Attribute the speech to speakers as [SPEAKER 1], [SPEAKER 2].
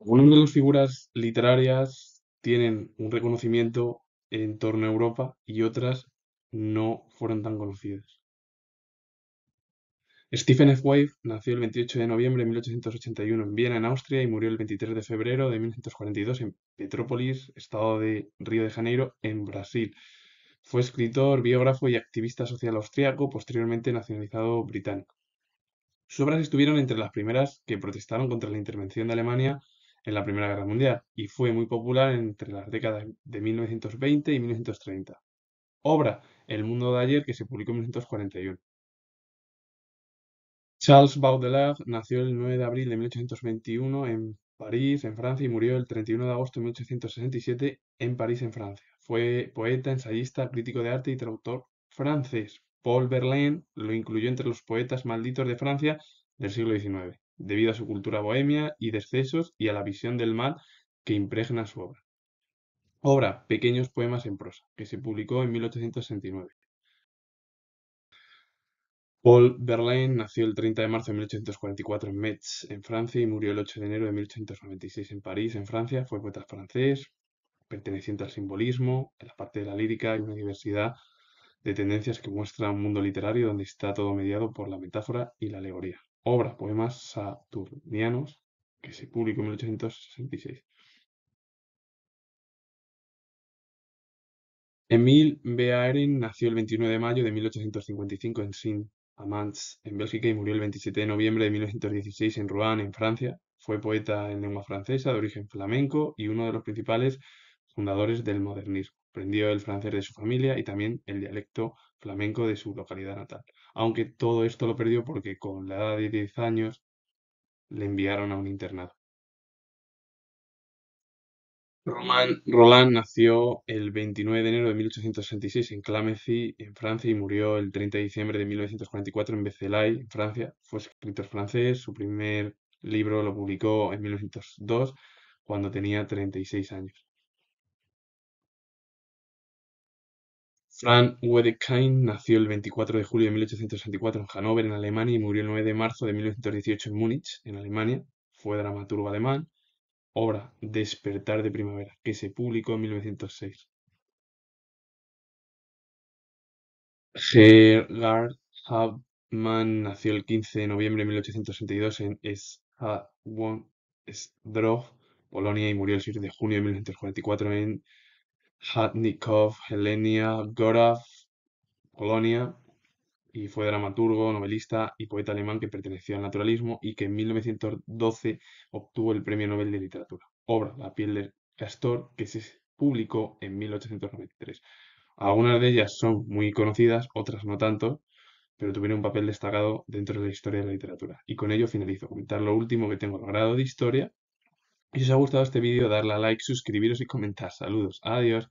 [SPEAKER 1] Algunas de las figuras literarias tienen un reconocimiento en torno a Europa y otras no fueron tan conocidas. Stephen F. Wave nació el 28 de noviembre de 1881 en Viena, en Austria, y murió el 23 de febrero de 1942 en Petrópolis, estado de Río de Janeiro, en Brasil. Fue escritor, biógrafo y activista social austriaco, posteriormente nacionalizado británico. Sus obras estuvieron entre las primeras que protestaron contra la intervención de Alemania en la Primera Guerra Mundial y fue muy popular entre las décadas de 1920 y 1930. Obra El mundo de ayer que se publicó en 1941. Charles Baudelaire nació el 9 de abril de 1821 en París, en Francia, y murió el 31 de agosto de 1867 en París, en Francia. Fue poeta, ensayista, crítico de arte y traductor francés. Paul Verlaine lo incluyó entre los poetas malditos de Francia del siglo XIX, debido a su cultura bohemia y de excesos y a la visión del mal que impregna su obra. Obra Pequeños poemas en prosa, que se publicó en 1869. Paul Verlaine nació el 30 de marzo de 1844 en Metz, en Francia, y murió el 8 de enero de 1896 en París, en Francia. Fue poeta francés, perteneciente al simbolismo, en la parte de la lírica y una diversidad de tendencias que muestra un mundo literario donde está todo mediado por la metáfora y la alegoría. Obra, poemas saturnianos, que se publicó en 1866. Emile Behaering nació el 29 de mayo de 1855 en Saint-Amand, en Bélgica, y murió el 27 de noviembre de 1916 en Rouen, en Francia. Fue poeta en lengua francesa de origen flamenco y uno de los principales fundadores del modernismo. Aprendió el francés de su familia y también el dialecto flamenco de su localidad natal. Aunque todo esto lo perdió porque con la edad de 10 años le enviaron a un internado. Roland nació el 29 de enero de 1866 en Clamecy, en Francia, y murió el 30 de diciembre de 1944 en Becelay, en Francia. Fue escritor francés, su primer libro lo publicó en 1902, cuando tenía 36 años. Frank Wedekind nació el 24 de julio de 1864 en Hannover, en Alemania, y murió el 9 de marzo de 1918 en Múnich, en Alemania. Fue dramaturgo alemán obra Despertar de primavera, que se publicó en 1906. Gerhard Hauptmann nació el 15 de noviembre de 1862 en Zdrów, Polonia, y murió el 7 de junio de 1944 en Hatnikov, Helenia Gorav, Polonia, y fue dramaturgo, novelista y poeta alemán que perteneció al naturalismo y que en 1912 obtuvo el Premio Nobel de Literatura. Obra La piel del castor, que se publicó en 1893. Algunas de ellas son muy conocidas, otras no tanto, pero tuvieron un papel destacado dentro de la historia de la literatura. Y con ello finalizo. Comentar lo último que tengo el grado de historia. Y si os ha gustado este vídeo, darle a like, suscribiros y comentar. Saludos. Adiós.